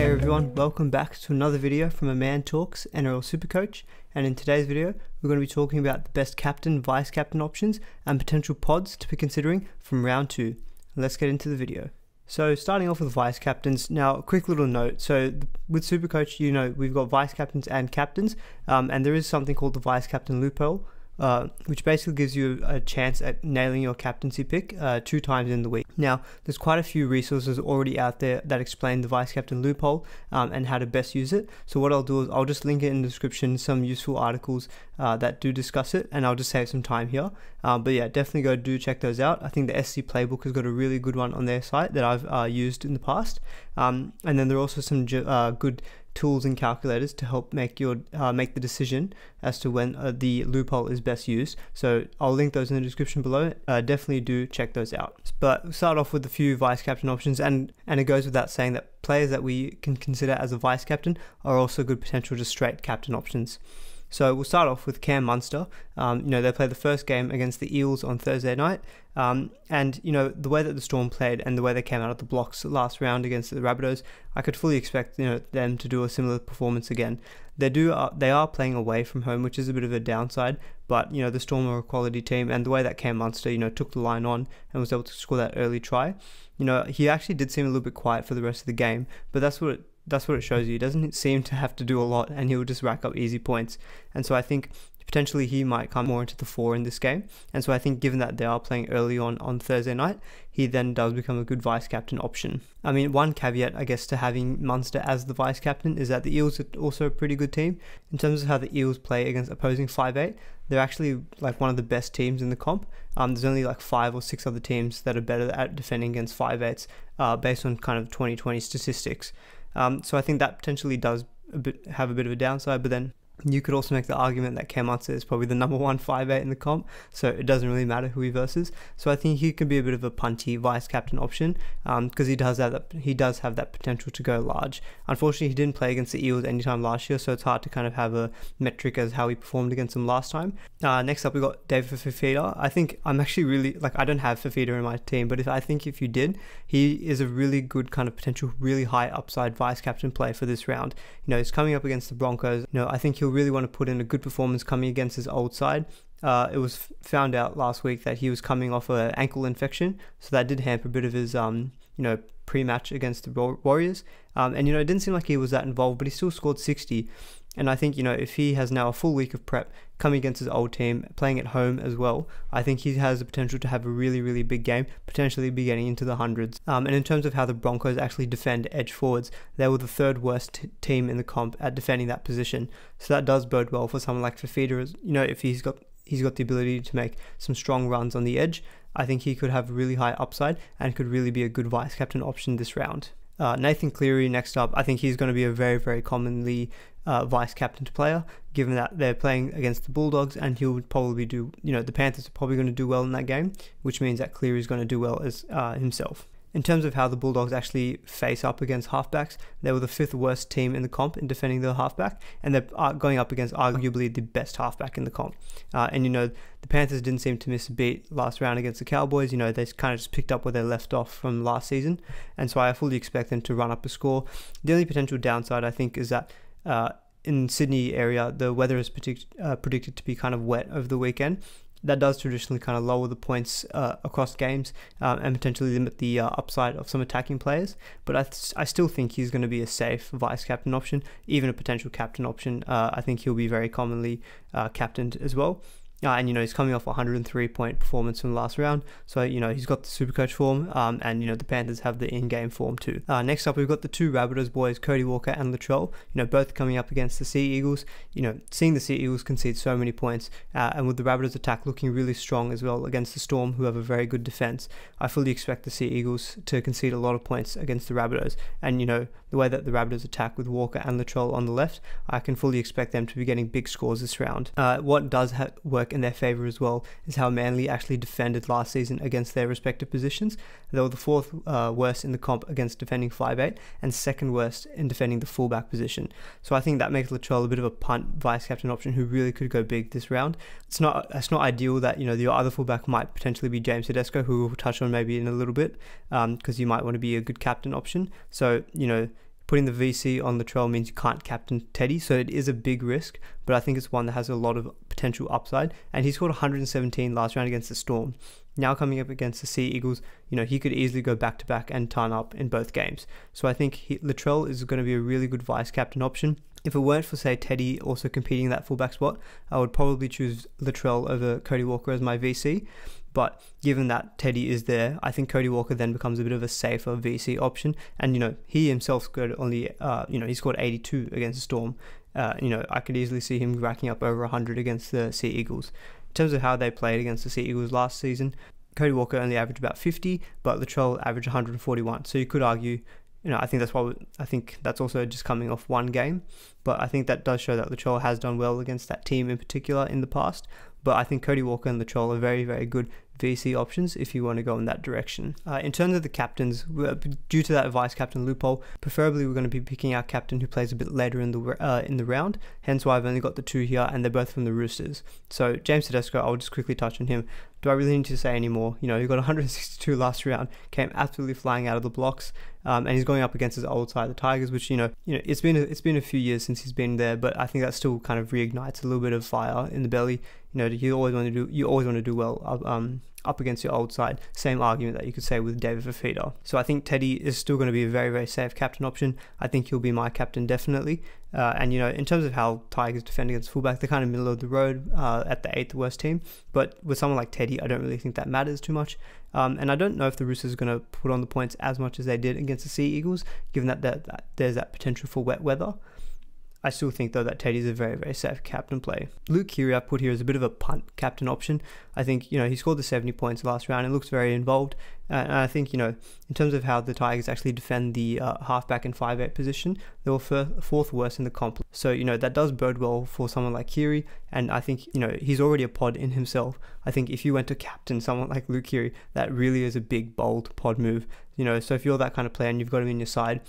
Hey everyone, welcome back to another video from Aman Talks NRL Supercoach. And in today's video, we're going to be talking about the best captain, vice captain options, and potential pods to be considering from round two. Let's get into the video. So starting off with the vice captains. Now, a quick little note. So with Supercoach, you know we've got vice captains and captains, um, and there is something called the vice captain loophole. Uh, which basically gives you a chance at nailing your captaincy pick uh, two times in the week. Now, there's quite a few resources already out there that explain the vice captain loophole um, and how to best use it. So what I'll do is I'll just link it in the description some useful articles uh, that do discuss it, and I'll just save some time here. Uh, but yeah, definitely go do check those out. I think the SC Playbook has got a really good one on their site that I've uh, used in the past, um, and then there are also some uh, good tools and calculators to help make your uh, make the decision as to when uh, the loophole is best used. So I'll link those in the description below. Uh, definitely do check those out. But start off with a few vice captain options, and and it goes without saying that players that we can consider as a vice captain are also good potential to straight captain options. So we'll start off with Cam Munster. Um, you know, they play the first game against the Eels on Thursday night. Um, and, you know, the way that the Storm played and the way they came out of the blocks last round against the Rabbitohs, I could fully expect, you know, them to do a similar performance again. They do, uh, they are playing away from home, which is a bit of a downside, but, you know, the Storm are a quality team and the way that Cam Munster, you know, took the line on and was able to score that early try, you know, he actually did seem a little bit quiet for the rest of the game, but that's what it that's what it shows you. He doesn't seem to have to do a lot, and he'll just rack up easy points. And so I think potentially he might come more into the fore in this game. And so I think given that they are playing early on on Thursday night, he then does become a good vice captain option. I mean, one caveat, I guess, to having Munster as the vice captain is that the Eels are also a pretty good team. In terms of how the Eels play against opposing 5'8, they're actually like one of the best teams in the comp. Um, there's only like five or six other teams that are better at defending against 5'8s uh, based on kind of 2020 statistics. Um, so I think that potentially does a bit, have a bit of a downside, but then you could also make the argument that Cam is probably the number one five eight in the comp, so it doesn't really matter who he versus. So I think he could be a bit of a punty vice captain option because um, he does have that he does have that potential to go large. Unfortunately, he didn't play against the Eels anytime last year, so it's hard to kind of have a metric as how he performed against them last time. Uh, next up, we got David Fifita. I think I'm actually really like I don't have Fifita in my team, but if I think if you did, he is a really good kind of potential, really high upside vice captain play for this round. You know, he's coming up against the Broncos. You know, I think he'll really want to put in a good performance coming against his old side. Uh, it was found out last week that he was coming off an ankle infection, so that did hamper a bit of his, um, you know, pre-match against the Warriors. Um, and you know, it didn't seem like he was that involved, but he still scored 60. And I think, you know, if he has now a full week of prep coming against his old team, playing at home as well, I think he has the potential to have a really, really big game, potentially be getting into the hundreds. Um, and in terms of how the Broncos actually defend edge forwards, they were the third worst team in the comp at defending that position. So that does bode well for someone like Fifita, you know, if he's got he's got the ability to make some strong runs on the edge. I think he could have really high upside and could really be a good vice captain option this round. Uh, Nathan Cleary next up. I think he's going to be a very, very commonly uh, vice captain player, given that they're playing against the Bulldogs, and he'll probably do. You know, the Panthers are probably going to do well in that game, which means that Cleary is going to do well as uh, himself. In terms of how the Bulldogs actually face up against halfbacks, they were the fifth worst team in the comp in defending the halfback, and they're uh, going up against arguably the best halfback in the comp. Uh, and you know, the Panthers didn't seem to miss a beat last round against the Cowboys. You know, they kind of just picked up where they left off from last season, and so I fully expect them to run up a score. The only potential downside, I think, is that. Uh, in Sydney area, the weather is predict, uh, predicted to be kind of wet over the weekend, that does traditionally kind of lower the points uh, across games um, and potentially limit the uh, upside of some attacking players. But I, th- I still think he's going to be a safe vice captain option, even a potential captain option. Uh, I think he'll be very commonly uh, captained as well. Uh, and you know he's coming off a 103 point performance from the last round, so you know he's got the super coach form, um, and you know the Panthers have the in-game form too. Uh, next up, we've got the two Rabbitohs boys, Cody Walker and Latrell. You know both coming up against the Sea Eagles. You know seeing the Sea Eagles concede so many points, uh, and with the Rabbitohs attack looking really strong as well against the Storm, who have a very good defense, I fully expect the Sea Eagles to concede a lot of points against the Rabbitohs. And you know the way that the Rabbitohs attack with Walker and Latrell on the left, I can fully expect them to be getting big scores this round. Uh, what does ha- work in their favour as well is how Manly actually defended last season against their respective positions. They were the fourth uh, worst in the comp against defending 5'8 and second worst in defending the fullback position. So I think that makes Latrell a bit of a punt vice captain option who really could go big this round. It's not it's not ideal that you know your other fullback might potentially be James Tedesco, who we'll touch on maybe in a little bit, because um, you might want to be a good captain option. So you know putting the VC on Latrell means you can't captain Teddy, so it is a big risk, but I think it's one that has a lot of potential upside. And he scored 117 last round against the Storm. Now coming up against the Sea Eagles, you know, he could easily go back to back and turn up in both games. So I think he, Latrell is going to be a really good vice captain option. If it weren't for, say, Teddy also competing that fullback spot, I would probably choose Latrell over Cody Walker as my VC. But given that Teddy is there, I think Cody Walker then becomes a bit of a safer VC option. And you know, he himself scored only, uh, you know, he scored 82 against the Storm. Uh, you know, I could easily see him racking up over 100 against the Sea Eagles. In terms of how they played against the Sea Eagles last season, Cody Walker only averaged about 50, but Latrell averaged 141. So you could argue, you know, I think that's why I think that's also just coming off one game, but I think that does show that Latrell has done well against that team in particular in the past. But I think Cody Walker and Latrell are very, very good VC options if you want to go in that direction. Uh, in terms of the captains, due to that vice captain loophole, preferably we're going to be picking our captain who plays a bit later in the uh, in the round. Hence why I've only got the two here, and they're both from the Roosters. So James Tedesco, I'll just quickly touch on him. Do I really need to say any more? You know, he got 162 last round, came absolutely flying out of the blocks, um, and he's going up against his old side, the Tigers, which you know, you know, it's been a, it's been a few years since he's been there, but I think that still kind of reignites a little bit of fire in the belly. You know, you always want to do you always want to do well um, up against your old side. Same argument that you could say with David Fifita. So I think Teddy is still going to be a very, very safe captain option. I think he'll be my captain definitely. Uh, and, you know, in terms of how Tigers defend against fullback, they're kind of middle of the road uh, at the eighth worst team. But with someone like Teddy, I don't really think that matters too much. Um, and I don't know if the Roosters are going to put on the points as much as they did against the Sea Eagles, given that, that, that there's that potential for wet weather. I still think though that Teddy's a very very safe captain play. Luke Keary I put here as a bit of a punt captain option. I think you know he scored the 70 points last round and looks very involved. Uh, and I think you know in terms of how the Tigers actually defend the uh, halfback and five eight position, they were fourth worst in the comp. So you know that does bode well for someone like Keary. And I think you know he's already a pod in himself. I think if you went to captain someone like Luke Keary, that really is a big bold pod move. You know, so if you're that kind of player and you've got him in your side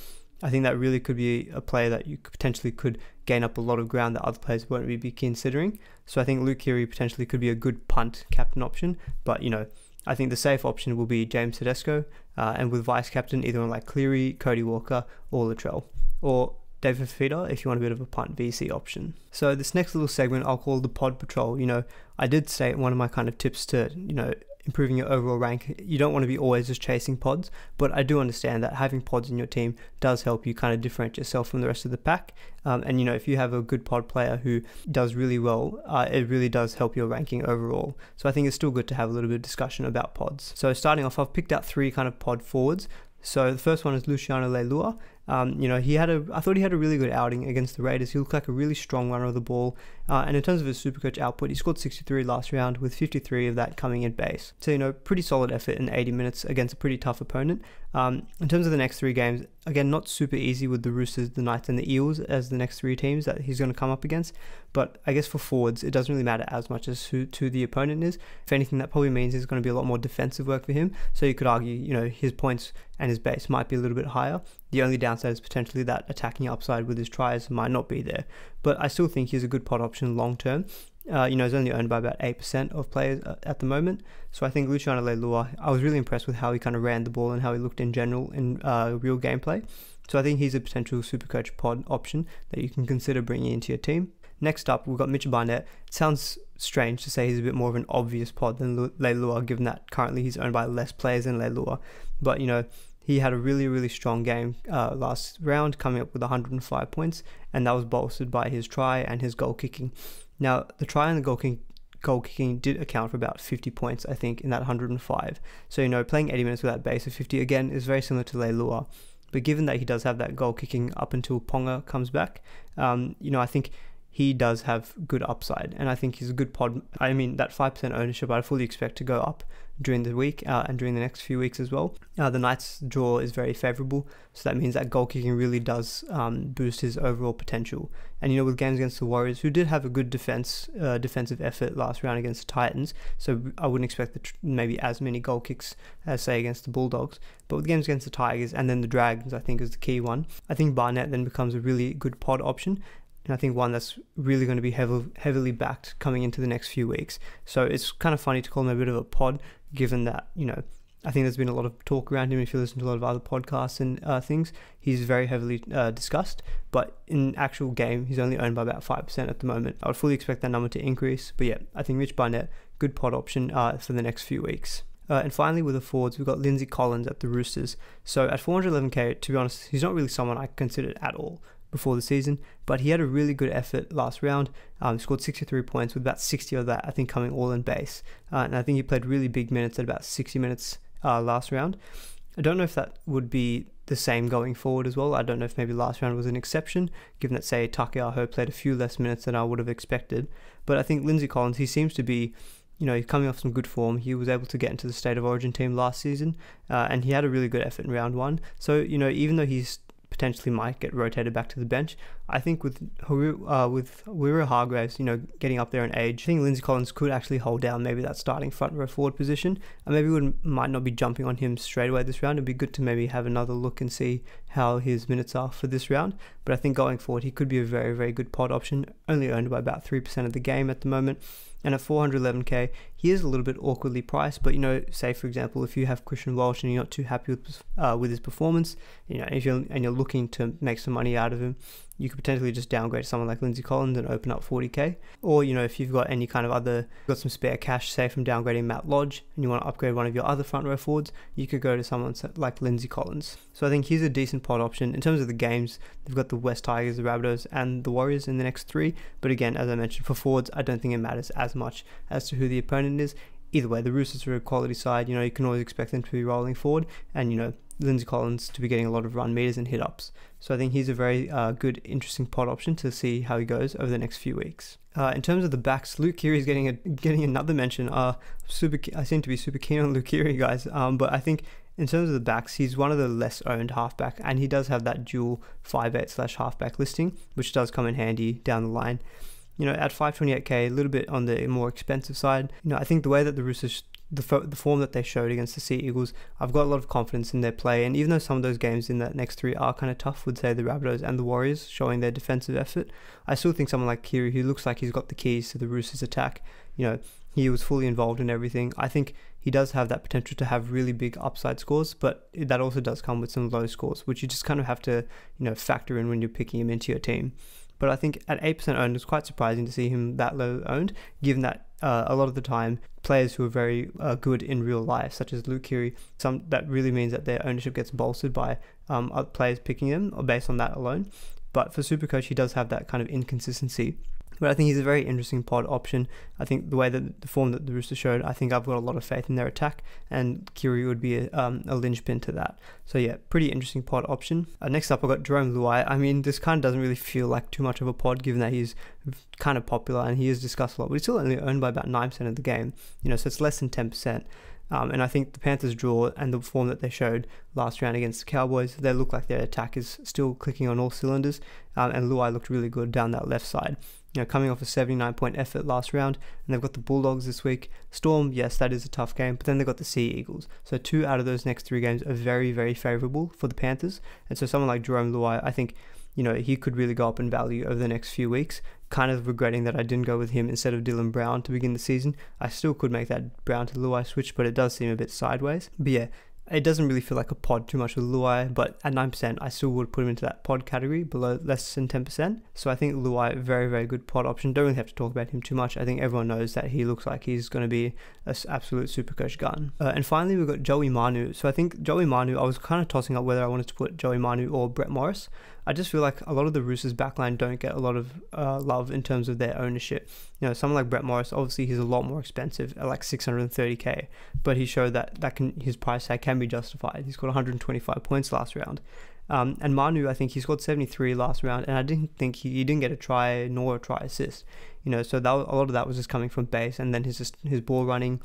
I think that really could be a player that you potentially could gain up a lot of ground that other players won't be considering. So I think Luke Keary potentially could be a good punt captain option. But, you know, I think the safe option will be James Tedesco, uh, and with vice captain, either on like Cleary, Cody Walker, or Latrell. Or David Fifita if you want a bit of a punt VC option. So this next little segment I'll call the pod patrol. You know, I did say one of my kind of tips to, you know, improving your overall rank. You don't want to be always just chasing pods, but I do understand that having pods in your team does help you kind of differentiate yourself from the rest of the pack. Um, and you know, if you have a good pod player who does really well, uh, it really does help your ranking overall. So I think it's still good to have a little bit of discussion about pods. So starting off, I've picked out three kind of pod forwards. So the first one is Luciano Leilua. Um, you know, he had a. I thought he had a really good outing against the Raiders. He looked like a really strong runner of the ball. Uh, and in terms of his Supercoach output, he scored 63 last round, with 53 of that coming in base. So you know, pretty solid effort in 80 minutes against a pretty tough opponent. Um, in terms of the next three games, again, not super easy with the Roosters, the Knights, and the Eels as the next three teams that he's going to come up against. But I guess for forwards, it doesn't really matter as much as who to the opponent is. If anything, that probably means there's going to be a lot more defensive work for him. So you could argue, you know, his points and his base might be a little bit higher. The only downside is potentially that attacking upside with his tries might not be there. But I still think he's a good pod option long term. Uh, you know, he's only owned by about 8% of players uh, at the moment. So I think Luciano Leilua, I was really impressed with how he kind of ran the ball and how he looked in general in uh, real gameplay. So I think he's a potential super coach pod option that you can consider bringing into your team. Next up, we've got Mitch Barnett. It sounds strange to say he's a bit more of an obvious pod than Leilua, given that currently he's owned by less players than Leilua. But, you know, he had a really, really strong game uh, last round, coming up with 105 points, and that was bolstered by his try and his goal kicking. Now, the try and the goal kicking goal kicking did account for about 50 points, I think, in that 105. So, you know, playing 80 minutes with that base of 50 again is very similar to Leilua. But given that he does have that goal kicking up until Ponga comes back, um, you know, I think he does have good upside, and I think he's a good pod. I mean, that five percent ownership, I fully expect to go up during the week uh, and during the next few weeks as well. Uh, the Knights draw is very favourable, so that means that goal kicking really does um, boost his overall potential. And you know, with games against the Warriors, who did have a good defense uh, defensive effort last round against the Titans, so I wouldn't expect maybe as many goal kicks as say against the Bulldogs. But with games against the Tigers and then the Dragons, I think is the key one. I think Barnett then becomes a really good pod option and I think one that's really going to be heavily heavily backed coming into the next few weeks. So it's kind of funny to call him a bit of a pod, given that you know I think there's been a lot of talk around him. If you listen to a lot of other podcasts and uh, things, he's very heavily uh, discussed. But in actual game, he's only owned by about five percent at the moment. I would fully expect that number to increase. But yeah, I think Mitch Barnett, good pod option uh, for the next few weeks. Uh, and finally, with the forwards, we've got Lindsay Collins at the Roosters. So at 411k, to be honest, he's not really someone I considered at all before the season, but he had a really good effort last round. Um, scored 63 points with about 60 of that, I think, coming all in base. Uh, and I think he played really big minutes at about 60 minutes uh, last round. I don't know if that would be the same going forward as well. I don't know if maybe last round was an exception, given that, say, Taukei'aho played a few less minutes than I would have expected. But I think Lindsay Collins, he seems to be you know, coming off some good form. He was able to get into the state of origin team last season, uh, and he had a really good effort in round one. So, you know, even though he's potentially might get rotated back to the bench. I think with uh, with Waerea-Hargreaves, you know, getting up there in age, I think Lindsay Collins could actually hold down maybe that starting front row forward position, and maybe would might not be jumping on him straight away this round. It'd be good to maybe have another look and see how his minutes are for this round. But I think going forward, he could be a very very good pod option. Only owned by about three percent of the game at the moment. And at 411k, he is a little bit awkwardly priced. But you know, say for example, if you have Christian Welch and you're not too happy with uh, with his performance, you know, if you're and you're looking to make some money out of him, you could potentially just downgrade someone like Lindsay Collins and open up 40k. Or, you know, if you've got any kind of other, got some spare cash, say from downgrading Matt Lodge, and you want to upgrade one of your other front row forwards, you could go to someone like Lindsay Collins. So I think he's a decent pod option. In terms of the games, they've got the West Tigers, the Rabbitohs, and the Warriors in the next three. But again, as I mentioned, for forwards, I don't think it matters as much as to who the opponent is either way, the Roosters are a quality side. You know, you can always expect them to be rolling forward, and you know, Lindsay Collins to be getting a lot of run meters and hit ups. So I think he's a very uh, good, interesting pod option to see how he goes over the next few weeks. Uh, in terms of the backs, Luke Keary is getting a, getting another mention. Uh, super, I seem to be super keen on Luke Keary, guys. Um, but I think in terms of the backs, he's one of the less owned halfback, and he does have that dual five eight slash halfback listing, which does come in handy down the line you know, at 528k, a little bit on the more expensive side. You know, I think the way that the Roosters the, fo- the form that they showed against the Sea Eagles, I've got a lot of confidence in their play. And even though some of those games in that next three are kind of tough, would say the Rabbitohs and the Warriors, showing their defensive effort, I still think someone like Keary, who looks like he's got the keys to the Roosters' attack, you know, he was fully involved in everything. I think he does have that potential to have really big upside scores, but that also does come with some low scores, which you just kind of have to, you know, factor in when you're picking him into your team. But I think at 8% owned, it's quite surprising to see him that low owned, given that uh, a lot of the time players who are very uh, good in real life, such as Luke Keary, some that really means that their ownership gets bolstered by um, players picking them or based on that alone. But for Supercoach, he does have that kind of inconsistency but I think he's a very interesting pod option. I think the way that the form that the Roosters showed, I think I've got a lot of faith in their attack, and Keary would be a, um, a linchpin to that. So yeah, pretty interesting pod option. Uh, next up, I've got Jarome Luai. I mean, this kind of doesn't really feel like too much of a pod, given that he's kind of popular and he is discussed a lot, but he's still only owned by about 9% of the game, you know, so it's less than 10%. Um, and I think the Panthers' draw and the form that they showed last round against the Cowboys, they look like their attack is still clicking on all cylinders. Um, and Luai looked really good down that left side you know, coming off a 79 point effort last round, and they've got the Bulldogs this week. Storm, yes, that is a tough game, but then they've got the Sea Eagles. So two out of those next three games are very, very favourable for the Panthers. And so someone like Jarome Luai, I think, you know, he could really go up in value over the next few weeks. Kind of regretting that I didn't go with him instead of Dylan Brown to begin the season. I still could make that Brown to Luai switch, but it does seem a bit sideways. But yeah, it doesn't really feel like a pod too much with Luai, but at 9%, I still would put him into that pod category below less than 10%. So I think Luai, very, very good pod option. Don't really have to talk about him too much. I think everyone knows that he looks like he's going to be an absolute super coach gun. Uh, and finally, we've got Joey Manu. So I think Joey Manu, I was kind of tossing up whether I wanted to put Joey Manu or Brett Morris. I just feel like a lot of the Roosters backline don't get a lot of uh, love in terms of their ownership. You know, someone like Brett Morris, obviously he's a lot more expensive at like 630k, but he showed that that can his price tag can be justified. He's got 125 points last round. Um, and Manu, I think he scored 73 last round, and I didn't think he, he didn't get a try nor a try assist. You know, so that a lot of that was just coming from base, and then his his ball running,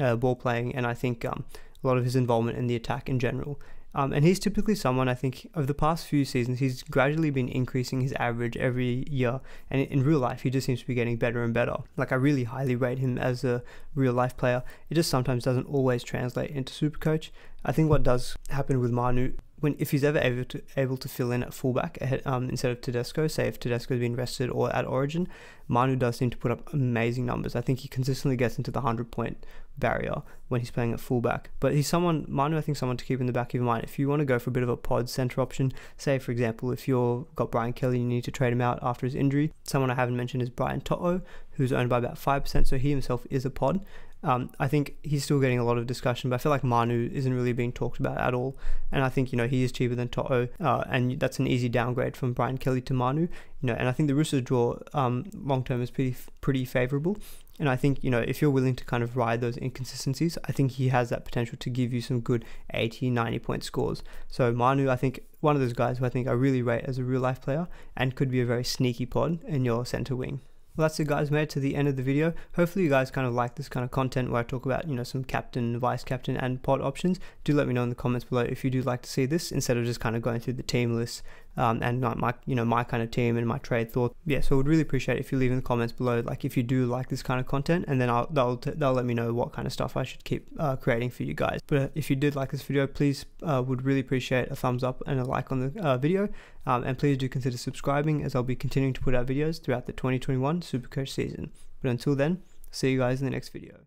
uh, ball playing, and I think um, a lot of his involvement in the attack in general. Um, and he's typically someone I think over the past few seasons he's gradually been increasing his average every year, and in real life he just seems to be getting better and better. Like I really highly rate him as a real life player. It just sometimes doesn't always translate into Supercoach, I think what does happen with Manu when if he's ever able to able to fill in at fullback ahead, um, instead of Tedesco, say if Tedesco's been rested or at Origin, Manu does seem to put up amazing numbers. I think he consistently gets into the hundred point barrier when he's playing at fullback. But he's someone Manu, I think someone to keep in the back of your mind. If you want to go for a bit of a pod center option, say for example, if you're got Brian Kelly, and you need to trade him out after his injury. Someone I haven't mentioned is Brian To'o, who's owned by about five percent, so he himself is a pod. Um, I think he's still getting a lot of discussion, but I feel like Manu isn't really being talked about at all. And I think you know he is cheaper than To'o, uh, and that's an easy downgrade from Brian Kelly to Manu. You know, and I think the Roosters draw um, long term is pretty pretty favourable. And I think you know if you're willing to kind of ride those inconsistencies, I think he has that potential to give you some good 80, 90 point scores. So Manu, I think one of those guys who I think I really rate as a real life player and could be a very sneaky pod in your centre wing. Well, that's it guys, made it to the end of the video. Hopefully you guys kind of like this kind of content where I talk about, you know, some captain, vice captain and pod options. Do let me know in the comments below if you do like to see this instead of just kind of going through the team list um, and not my, you know, my kind of team and my trade thought. Yeah, so I would really appreciate if you leave in the comments below, like if you do like this kind of content and then I'll, they'll, they'll let me know what kind of stuff I should keep uh, creating for you guys. But if you did like this video, please uh, would really appreciate a thumbs up and a like on the uh, video. Um, and please do consider subscribing as I'll be continuing to put out videos throughout the 2021 Supercoach season. But until then, see you guys in the next video.